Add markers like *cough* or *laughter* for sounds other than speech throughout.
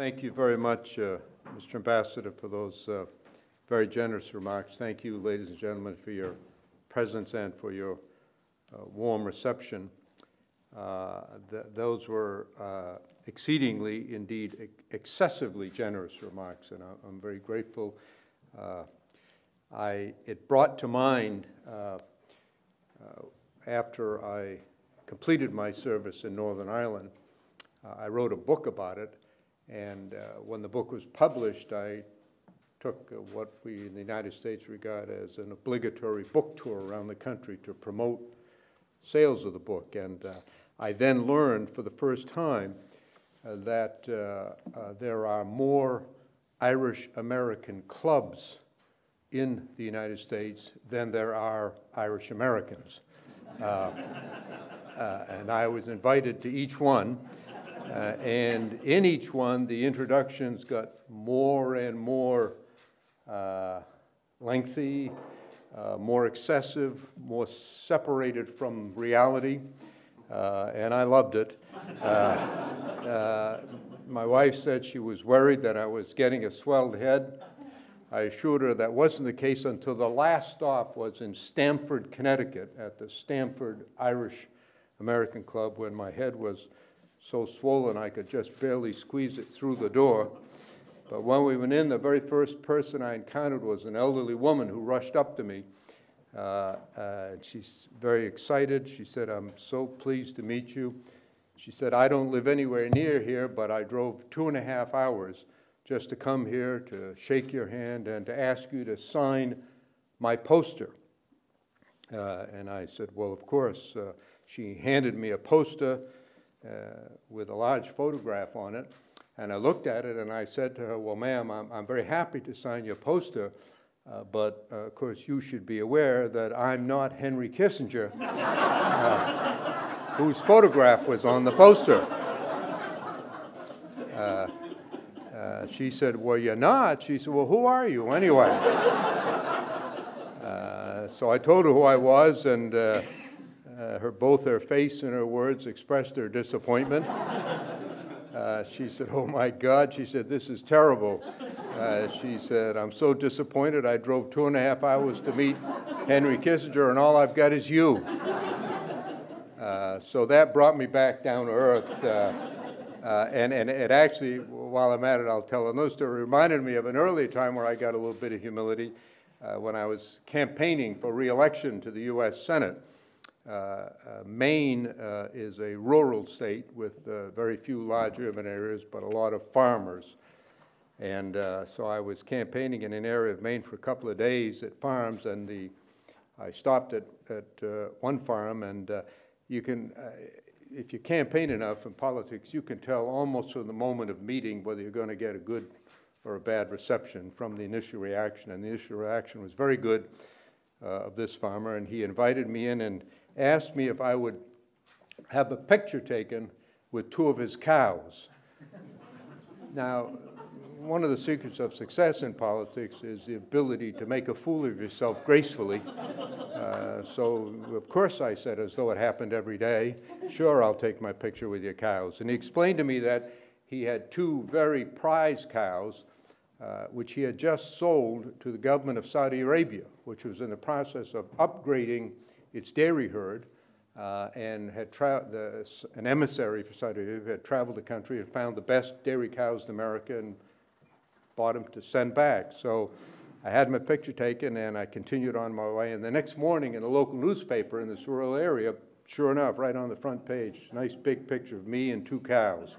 Thank you very much, uh, Mr. Ambassador, for those uh, very generous remarks. Thank you, ladies and gentlemen, for your presence and for your uh, warm reception. Uh, th those were uh, exceedingly, indeed, ex excessively generous remarks, and I am very grateful. Uh, I, it brought to mind, after I completed my service in Northern Ireland, I wrote a book about it, and uh, when the book was published, I took uh, what we in the United States regard as an obligatory book tour around the country to promote sales of the book. And uh, I then learned for the first time uh, that uh, uh, there are more Irish American clubs in the United States than there are Irish Americans. and I was invited to each one. Uh, and in each one, the introductions got more and more uh, lengthy, uh, more excessive, more separated from reality, uh, and I loved it. Uh, uh, my wife said she was worried that I was getting a swelled head. I assured her that wasn't the case until the last stop was in Stamford, Connecticut, at the Stamford Irish American Club, when my head was so swollen I could just barely squeeze it through the door. But when we went in, the very first person I encountered was an elderly woman who rushed up to me. Uh, uh, she's very excited. She said, I'm so pleased to meet you. She said, I don't live anywhere near here, but I drove two and a half hours just to come here to shake your hand and to ask you to sign my poster. Uh, and I said, Well, of course. Uh, she handed me a poster with a large photograph on it. And I looked at it and I said to her, Well, ma'am, I'm, I'm very happy to sign your poster, uh, but uh, of course you should be aware that I'm not Henry Kissinger, *laughs* uh, whose photograph was on the poster. Uh, uh, she said, Well, you're not. She said, Well, who are you anyway? *laughs* so I told her who I was, and uh, her, both her face and her words expressed her disappointment. *laughs* Uh, she said, Oh my God, she said, this is terrible. Uh, she said, I'm so disappointed. I drove two and a half hours to meet Henry Kissinger, and all I've got is you. Uh, so that brought me back down to earth. Uh, uh, and, and it actually, while I'm at it, I'll tell another story. Reminded me of an earlier time where I got a little bit of humility when I was campaigning for reelection to the U.S. Senate. Uh, uh, Maine uh, is a rural state with very few large urban areas, but a lot of farmers. And so I was campaigning in an area of Maine for a couple of days at farms, and the I stopped at, at one farm, and you can, if you campaign enough in politics, you can tell almost from the moment of meeting whether you're going to get a good or a bad reception from the initial reaction. And the initial reaction was very good uh, of this farmer, and he invited me in and asked me if I would have a picture taken with two of his cows. now, one of the secrets of success in politics is the ability to make a fool of yourself gracefully. Uh, so, of course, I said, as though it happened every day, sure, I'll take my picture with your cows. And he explained to me that he had two very prized cows, uh, which he had just sold to the government of Saudi Arabia, which was in the process of upgrading its dairy herd uh, and had the, an emissary for Saudi Arabia had traveled the country and found the best dairy cows in America and bought them to send back. So I had my picture taken and I continued on my way. And the next morning in a local newspaper in this rural area, sure enough, right on the front page, nice big picture of me and two cows.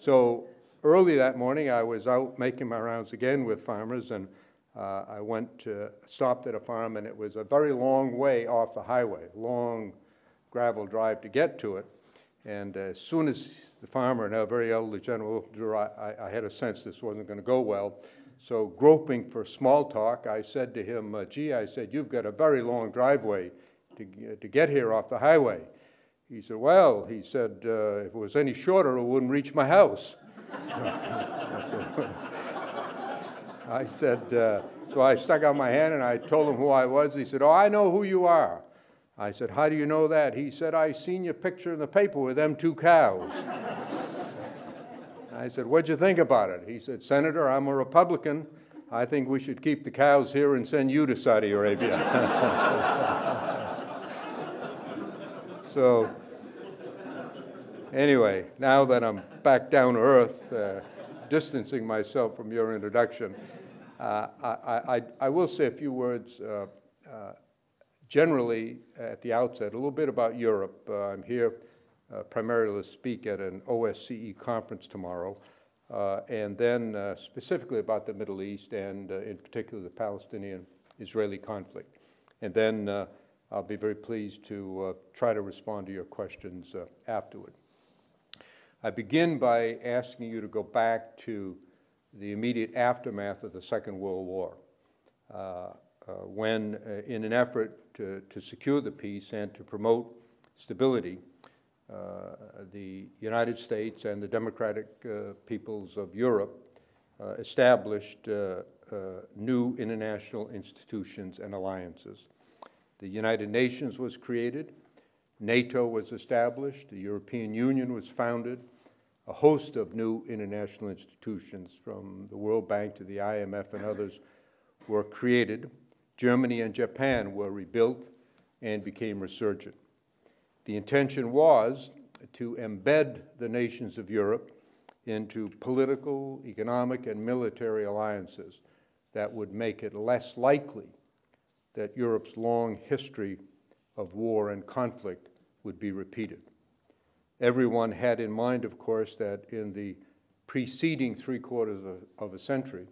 so early that morning, I was out making my rounds again with farmers and uh, I went to, stopped at a farm, and it was a very long way off the highway, long gravel drive to get to it. And as soon as the farmer, now a very elderly gentleman, I, had a sense this wasn't going to go well. So, groping for small talk, I said to him, uh, Gee, I said, you've got a very long driveway to, uh, to get here off the highway. He said, Well, he said, uh, if it was any shorter, it wouldn't reach my house. *laughs* I said, uh, so I stuck out my hand and I told him who I was. He said, Oh, I know who you are. I said, How do you know that? He said, I seen your picture in the paper with them two cows. I said, What'd you think about it? He said, Senator, I'm a Republican. I think we should keep the cows here and send you to Saudi Arabia. *laughs* so, anyway, now that I'm back down to earth, uh, distancing myself from your introduction, uh, I, I, I, will say a few words uh, uh generally at the outset, a little bit about Europe. Uh, I'm here uh, primarily to speak at an OSCE conference tomorrow. Uh, and then uh, specifically about the Middle East and uh, in particular the Palestinian Israeli conflict. And then uh, I'll be very pleased to try to respond to your questions afterward. I begin by asking you to go back to the immediate aftermath of the Second World War, uh, uh, when, uh, in an effort to, to, secure the peace and to promote stability, uh, the United States and the democratic uh, peoples of Europe uh, established new international institutions and alliances. The United Nations was created, NATO was established, the European Union was founded, a host of new international institutions, from the World Bank to the IMF and others, were created. Germany and Japan were rebuilt and became resurgent. The intention was to embed the nations of Europe into political, economic, and military alliances that would make it less likely that Europe's long history of war and conflict would be repeated. Everyone had in mind, of course, that in the preceding three quarters of, of a century,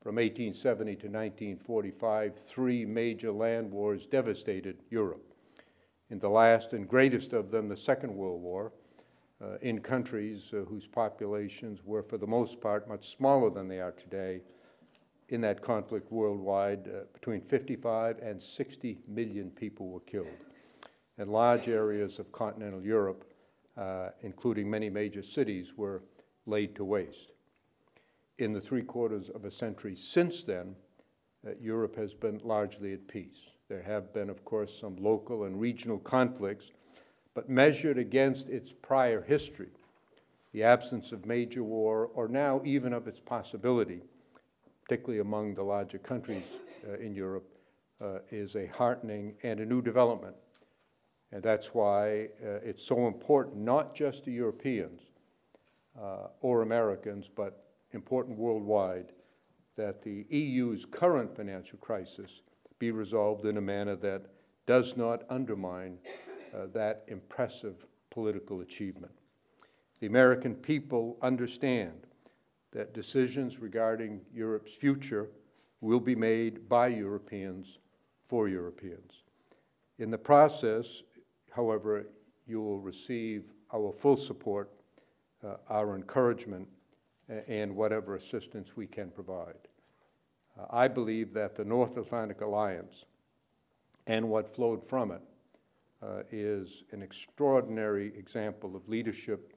from 1870 to 1945, three major land wars devastated Europe in the last and greatest of them, the Second World War, uh, in countries uh, whose populations were, for the most part, much smaller than they are today. In that conflict worldwide, uh, between 55 and 60 million people were killed. And large areas of continental Europe, uh, including many major cities, were laid to waste. In the three quarters of a century since then, uh, Europe has been largely at peace. There have been, of course, some local and regional conflicts, but measured against its prior history, the absence of major war, or now even of its possibility, particularly among the larger countries uh, in Europe, uh, is a heartening and a new development. And that's why uh, it's so important, not just to Europeans uh, or Americans, but important worldwide, that the EU's current financial crisis be resolved in a manner that does not undermine uh, that impressive political achievement. The American people understand that decisions regarding Europe's future will be made by Europeans for Europeans. In the process, however, you will receive our full support, uh, our encouragement, and whatever assistance we can provide. Uh, I believe that the North Atlantic Alliance and what flowed from it uh, is an extraordinary example of leadership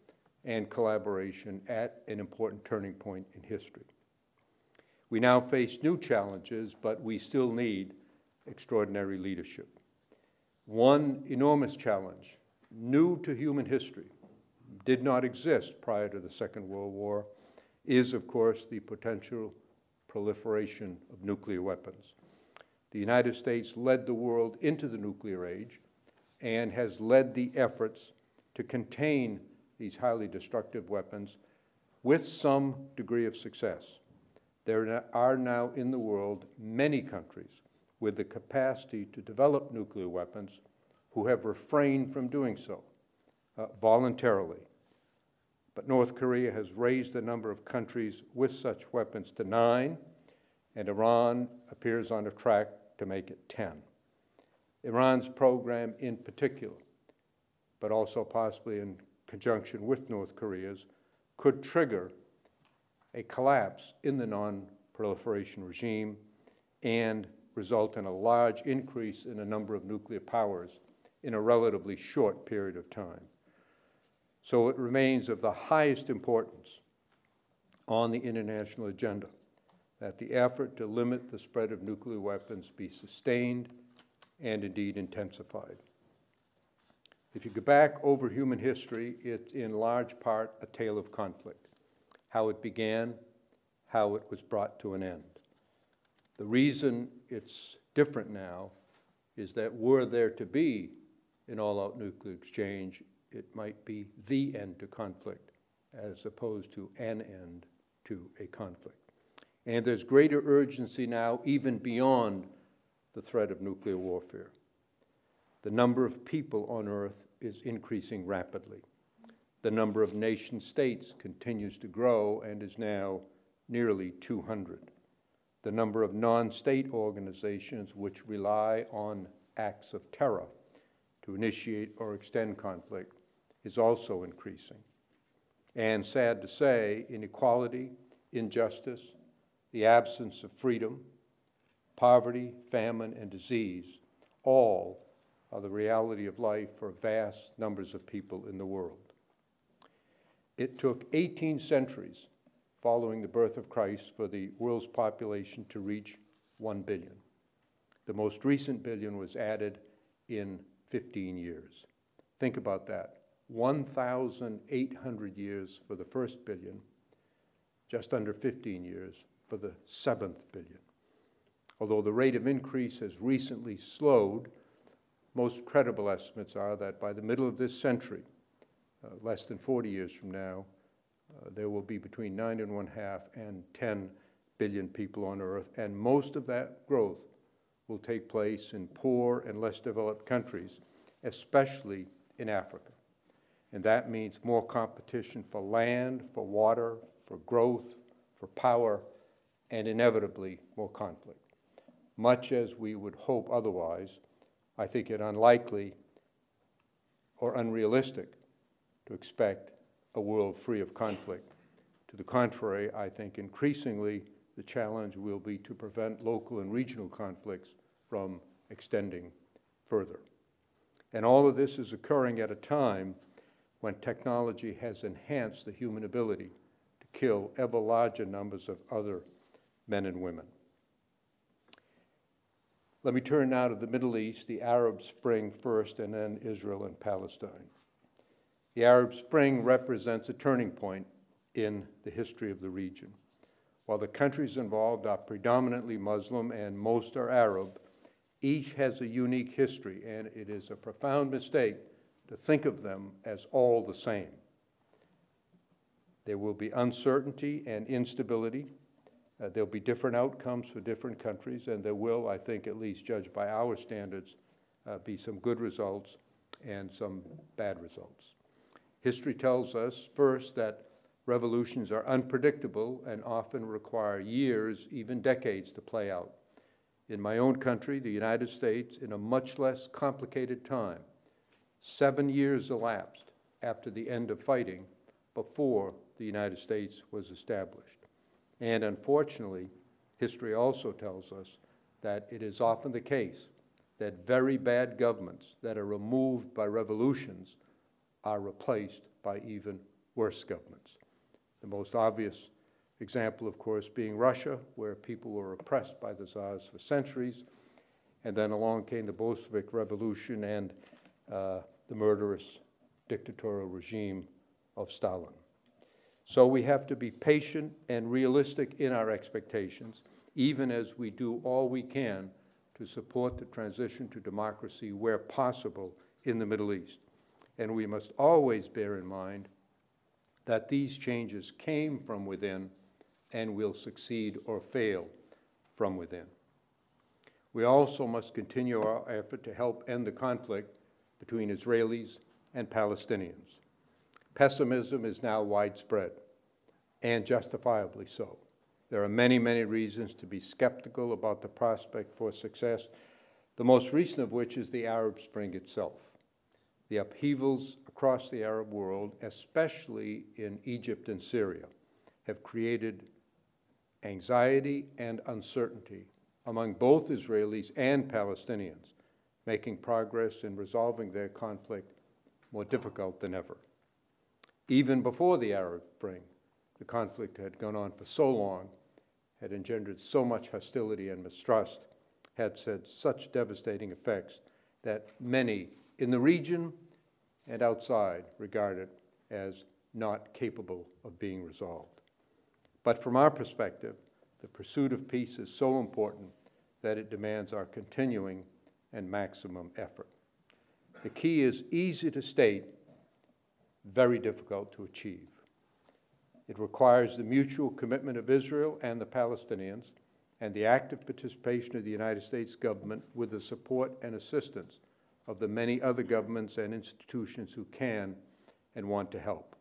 and collaboration at an important turning point in history. We now face new challenges, but we still need extraordinary leadership. One enormous challenge, new to human history, did not exist prior to the Second World War, is, of course, the potential proliferation of nuclear weapons. The United States led the world into the nuclear age and has led the efforts to contain these highly destructive weapons with some degree of success. There are now in the world many countries with the capacity to develop nuclear weapons who have refrained from doing so uh, voluntarily. But North Korea has raised the number of countries with such weapons to nine, and Iran appears on a track to make it 10. Iran's program in particular, but also possibly in conjunction with North Korea's, could trigger a collapse in the non proliferation regime and result in a large increase in the number of nuclear powers in a relatively short period of time. So it remains of the highest importance on the international agenda that the effort to limit the spread of nuclear weapons be sustained and indeed intensified. If you go back over human history, it's in large part a tale of conflict. how it began, how it was brought to an end. The reason it's different now is that were there to be an all out nuclear exchange, it might be the end to conflict as opposed to an end to a conflict. And there's greater urgency now, even beyond the threat of nuclear warfare. The number of people on Earth is increasing rapidly. The number of nation states continues to grow and is now nearly 200. The number of non state organizations which rely on acts of terror to initiate or extend conflict is also increasing. And sad to say, inequality, injustice, the absence of freedom, poverty, famine, and disease all are the reality of life for vast numbers of people in the world. It took 18 centuries following the birth of Christ for the world's population to reach 1 billion. The most recent billion was added in 15 years. Think about that 1,800 years for the first billion, just under 15 years for the seventh billion. Although the rate of increase has recently slowed, most credible estimates are that by the middle of this century, uh, less than 40 years from now, uh, there will be between nine and one half and 10 billion people on Earth, and most of that growth will take place in poor and less developed countries, especially in Africa. And that means more competition for land, for water, for growth, for power, and inevitably more conflict. Much as we would hope otherwise, I think it unlikely or unrealistic to expect a world free of conflict. To the contrary, I think increasingly the challenge will be to prevent local and regional conflicts from extending further. And all of this is occurring at a time when technology has enhanced the human ability to kill ever larger numbers of other men and women. Let me turn now to the Middle East, the Arab Spring first, and then Israel and Palestine. The Arab Spring represents a turning point in the history of the region. While the countries involved are predominantly Muslim and most are Arab, each has a unique history, and it is a profound mistake to think of them as all the same. There will be uncertainty and instability. Uh, there'll be different outcomes for different countries, and there will, I think, at least judged by our standards, uh, be some good results and some bad results. History tells us, first, that revolutions are unpredictable and often require years, even decades, to play out. In my own country, the United States, in a much less complicated time, seven years elapsed after the end of fighting before the United States was established. And unfortunately, history also tells us that it is often the case that very bad governments that are removed by revolutions are replaced by even worse governments. The most obvious example, of course, being Russia, where people were oppressed by the czars for centuries, and then along came the Bolshevik Revolution and uh, the murderous dictatorial regime of Stalin. So we have to be patient and realistic in our expectations, even as we do all we can to support the transition to democracy where possible in the Middle East. And we must always bear in mind that these changes came from within and will succeed or fail from within. We also must continue our effort to help end the conflict between Israelis and Palestinians. Pessimism is now widespread, and justifiably so. There are many, many reasons to be skeptical about the prospect for success, the most recent of which is the Arab Spring itself. The upheavals across the Arab world, especially in Egypt and Syria, have created anxiety and uncertainty among both Israelis and Palestinians, making progress in resolving their conflict more difficult than ever. Even before the Arab Spring, the conflict had gone on for so long, had engendered so much hostility and mistrust, had had such devastating effects that many in the region and outside regard it as not capable of being resolved. But from our perspective, the pursuit of peace is so important that it demands our continuing and maximum effort. The key is easy to state, very difficult to achieve. It requires the mutual commitment of Israel and the Palestinians and the active participation of the United States government with the support and assistance of the many other governments and institutions who can and want to help.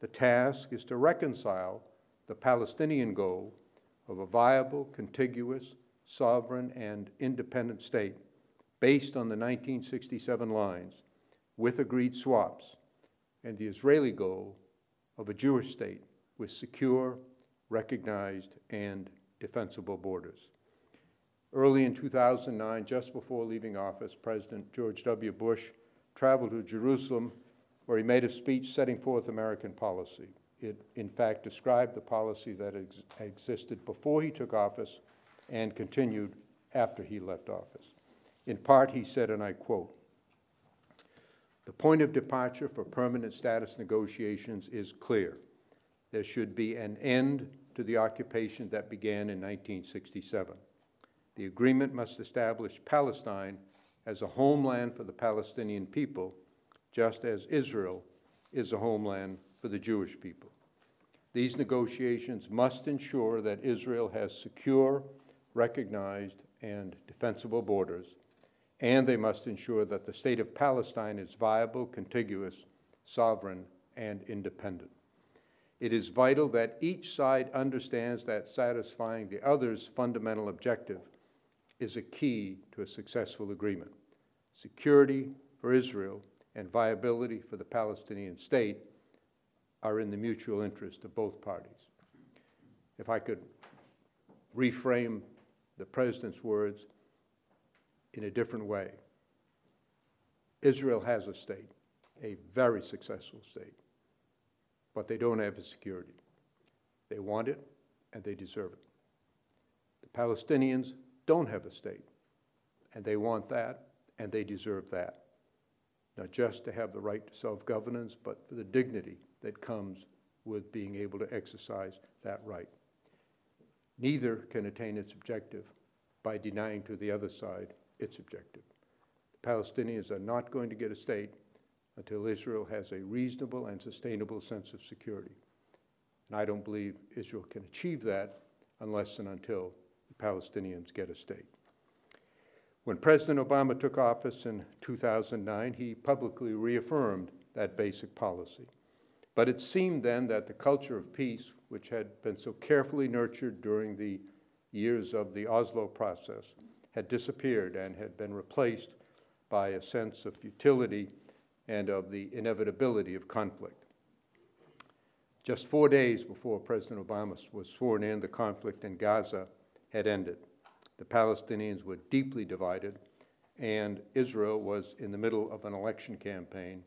The task is to reconcile the Palestinian goal of a viable, contiguous, sovereign, and independent state based on the 1967 lines with agreed swaps and the Israeli goal of a Jewish state with secure, recognized, and defensible borders. Early in 2009, just before leaving office, President George W. Bush traveled to Jerusalem where he made a speech setting forth American policy. It, in fact, described the policy that ex existed before he took office and continued after he left office. In part, he said, and I quote, the point of departure for permanent status negotiations is clear. There should be an end to the occupation that began in 1967. The agreement must establish Palestine as a homeland for the Palestinian people, just as Israel is a homeland for the Jewish people. These negotiations must ensure that Israel has secure, recognized, and defensible borders, and they must ensure that the state of Palestine is viable, contiguous, sovereign, and independent. It is vital that each side understands that satisfying the other's fundamental objective is a key to a successful agreement. Security for Israel and viability for the Palestinian state are in the mutual interest of both parties. If I could reframe the President's words in a different way, Israel has a state, a very successful state, but they don't have a security. They want it and they deserve it. The Palestinians don't have a state, and they want that and they deserve that. Not just to have the right to self governance, but for the dignity that comes with being able to exercise that right. Neither can attain its objective by denying to the other side its objective. The Palestinians are not going to get a state until Israel has a reasonable and sustainable sense of security. And I don't believe Israel can achieve that unless and until the Palestinians get a state. When President Obama took office in 2009, he publicly reaffirmed that basic policy. But it seemed then that the culture of peace, which had been so carefully nurtured during the years of the Oslo process, had disappeared and had been replaced by a sense of futility and of the inevitability of conflict. Just four days before President Obama was sworn in, the conflict in Gaza had ended. The Palestinians were deeply divided, and Israel was in the middle of an election campaign,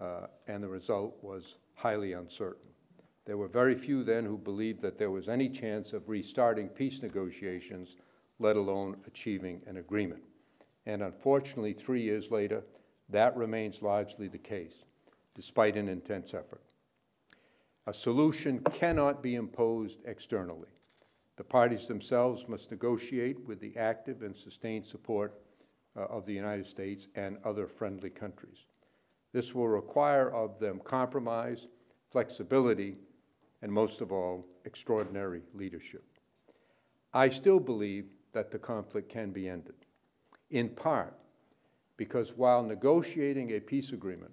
uh, and the result was highly uncertain. There were very few then who believed that there was any chance of restarting peace negotiations, let alone achieving an agreement. And unfortunately, three years later, that remains largely the case, despite an intense effort. A solution cannot be imposed externally. The parties themselves must negotiate with the active and sustained support uh, of the United States and other friendly countries. This will require of them compromise, flexibility, and most of all, extraordinary leadership. I still believe that the conflict can be ended, in part because while negotiating a peace agreement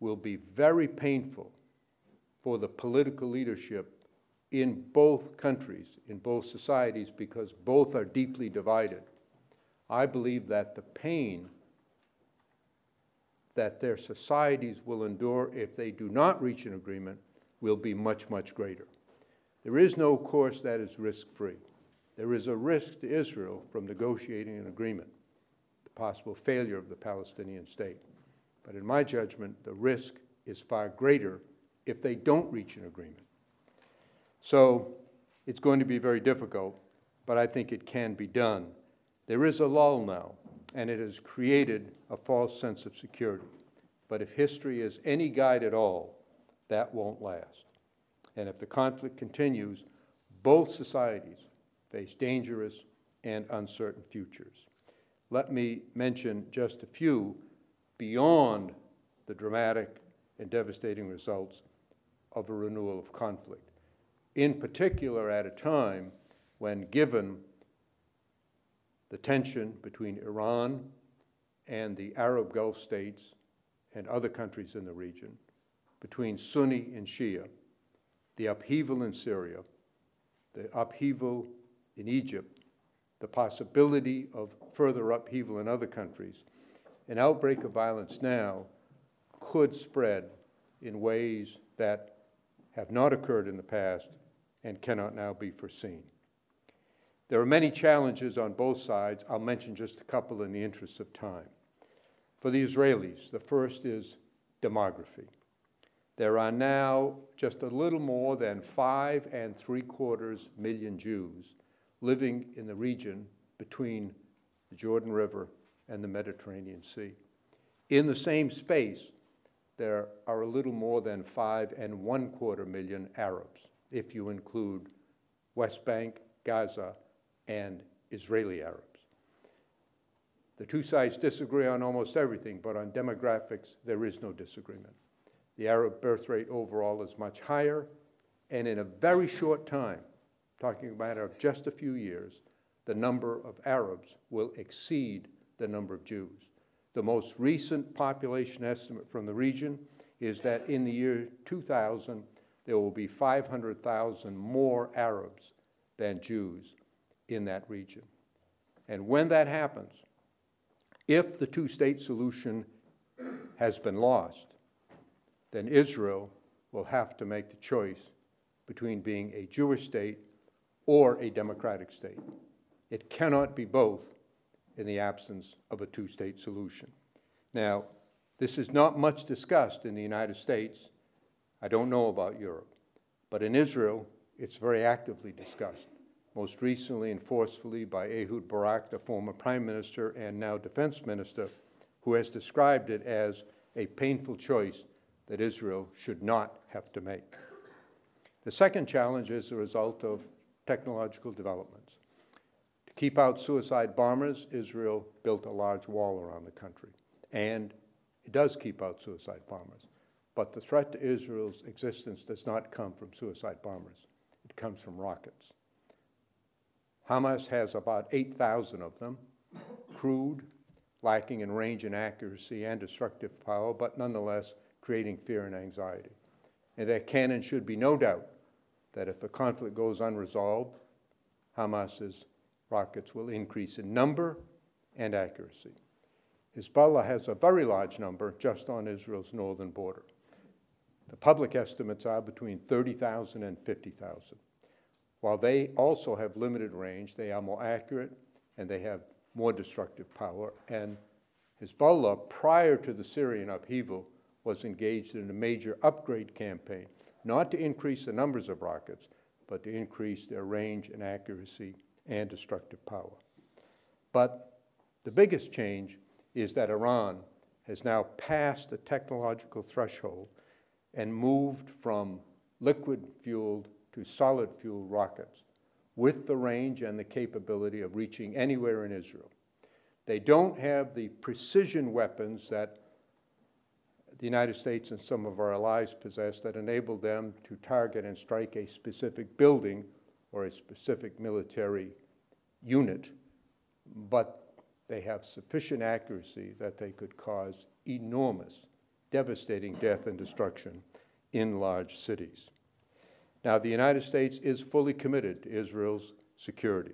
will be very painful for the political leadership in both countries, in both societies, because both are deeply divided, I believe that the pain that their societies will endure if they do not reach an agreement will be much, much greater. There is no course that is risk free. There is a risk to Israel from negotiating an agreement, the possible failure of the Palestinian state. But in my judgment, the risk is far greater if they don't reach an agreement. So it's going to be very difficult, but I think it can be done. There is a lull now, and it has created a false sense of security. But if history is any guide at all, that won't last. And if the conflict continues, Both societies face dangerous and uncertain futures. Let me mention just a few beyond the dramatic and devastating results of a renewal of conflict. In particular, at a time when, given the tension between Iran and the Arab Gulf states and other countries in the region, between Sunni and Shia, the upheaval in Syria, the upheaval in Egypt, the possibility of further upheaval in other countries, an outbreak of violence now could spread in ways that have not occurred in the past and cannot now be foreseen. There are many challenges on both sides. I'll mention just a couple in the interest of time. For the Israelis, the first is demography. There are now just a little more than five and three quarters million Jews living in the region between the Jordan River and the Mediterranean Sea. In the same space, there are a little more than five and one quarter million Arabs, if you include West Bank, Gaza, and Israeli Arabs. The two sides disagree on almost everything, but on demographics, there is no disagreement. The Arab birth rate overall is much higher, and in a very short time, talking about just a few years, the number of Arabs will exceed the number of Jews. The most recent population estimate from the region is that in the year 2000, there will be 500,000 more Arabs than Jews in that region. And when that happens, if the two state solution has been lost, then Israel will have to make the choice between being a Jewish state or a democratic state. It cannot be both in the absence of a two state solution. Now, this is not much discussed in the United States. I don't know about Europe. But in Israel, it's very actively discussed, most recently and forcefully by Ehud Barak, the former prime minister and now defense minister, who has described it as a painful choice that Israel should not have to make. The second challenge is the result of technological developments. To keep out suicide bombers, Israel built a large wall around the country, and it does keep out suicide bombers. But the threat to Israel's existence does not come from suicide bombers, it comes from rockets. Hamas has about 8,000 of them, crude, lacking in range and accuracy and destructive power, but nonetheless creating fear and anxiety. And there can and should be no doubt that if the conflict goes unresolved, Hamas's rockets will increase in number and accuracy. Hezbollah has a very large number just on Israel's northern border. The public estimates are between 30,000 and 50,000. While they also have limited range, they are more accurate and they have more destructive power. And Hezbollah, prior to the Syrian upheaval, was engaged in a major upgrade campaign, not to increase the numbers of rockets, but to increase their range and accuracy and destructive power. But the biggest change is that Iran has now passed the technological threshold and moved from liquid fueled to solid fuel rockets with the range and the capability of reaching anywhere in Israel. They don't have the precision weapons that the United States and some of our allies possess that enable them to target and strike a specific building or a specific military unit, but they have sufficient accuracy that they could cause enormous, devastating death and destruction in large cities. Now, the United States is fully committed to Israel's security.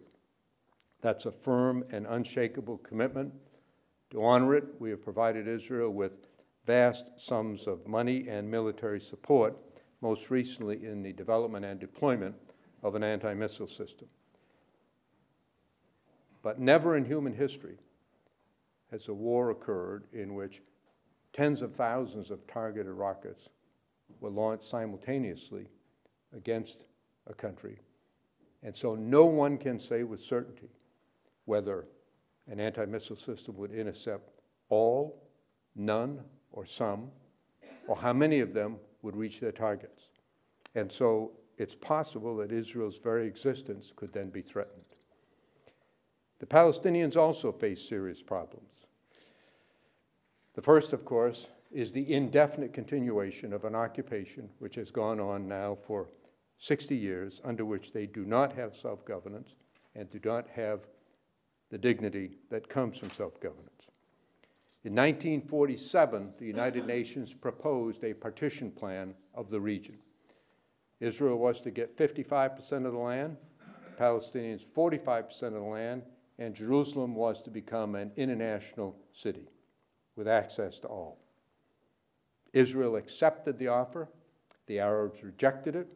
That's a firm and unshakable commitment. To honor it, we have provided Israel with vast sums of money and military support, most recently in the development and deployment of an anti missile system. But never in human history has a war occurred in which tens of thousands of targeted rockets were launched simultaneously against a country. And so no one can say with certainty whether an anti missile system would intercept all, none, or some, or how many of them would reach their targets. And so it's possible that Israel's very existence could then be threatened. The Palestinians also face serious problems. The first, of course, is the indefinite continuation of an occupation which has gone on now for 60 years, under which they do not have self governance and do not have the dignity that comes from self governance. In 1947, the United Nations proposed a partition plan of the region. Israel was to get 55% of the land, Palestinians 45% of the land, and Jerusalem was to become an international city with access to all. Israel accepted the offer, the Arabs rejected it.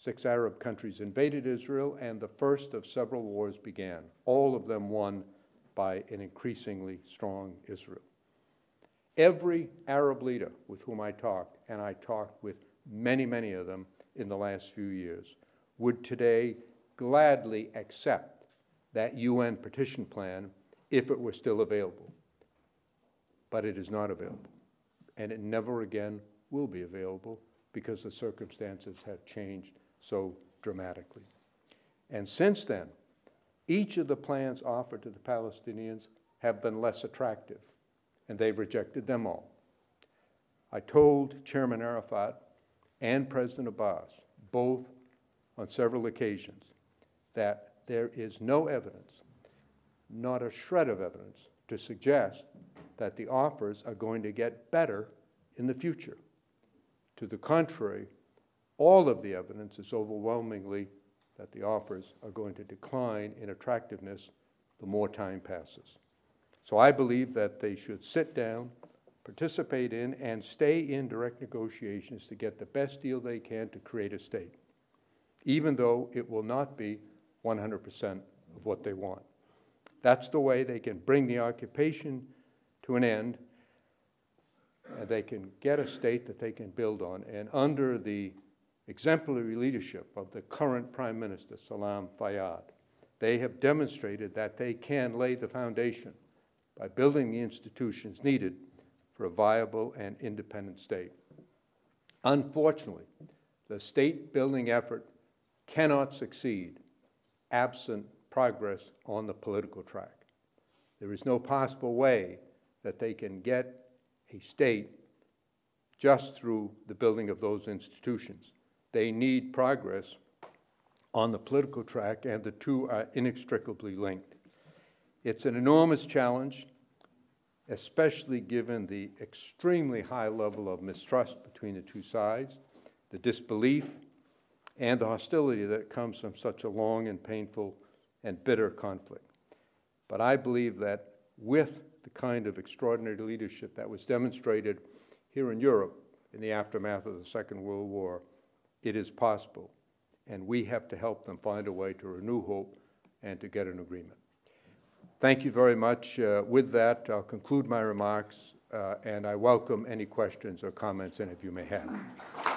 Six Arab countries invaded Israel, and the first of several wars began, all of them won by an increasingly strong Israel. Every Arab leader with whom I talked, and I talked with many, many of them in the last few years, would today gladly accept that UN partition plan if it were still available. But it is not available, and it never again will be available because the circumstances have changed so dramatically. And since then, each of the plans offered to the Palestinians have been less attractive, and they've rejected them all. I told Chairman Arafat and President Abbas, both on several occasions, that there is no evidence, not a shred of evidence, to suggest that the offers are going to get better in the future. To the contrary, all of the evidence is overwhelmingly that the offers are going to decline in attractiveness the more time passes. So I believe that they should sit down, participate in, and stay in direct negotiations to get the best deal they can to create a state, even though it will not be 100% of what they want. That's the way they can bring the occupation to an end, and they can get a state that they can build on. And under the exemplary leadership of the current Prime Minister, Salam Fayyad, they have demonstrated that they can lay the foundation by building the institutions needed for a viable and independent state. Unfortunately, the state building effort cannot succeed absent progress on the political track. There is no possible way that they can get a state just through the building of those institutions. They need progress on the political track, and the two are inextricably linked. It's an enormous challenge, especially given the extremely high level of mistrust between the two sides, the disbelief, and the hostility that comes from such a long and painful and bitter conflict. But I believe that with the kind of extraordinary leadership that was demonstrated here in Europe in the aftermath of the Second World War, it is possible. And we have to help them find a way to renew hope and to get an agreement. Thank you very much. Uh, with that, I'll conclude my remarks, uh, and I welcome any questions or comments any of you may have.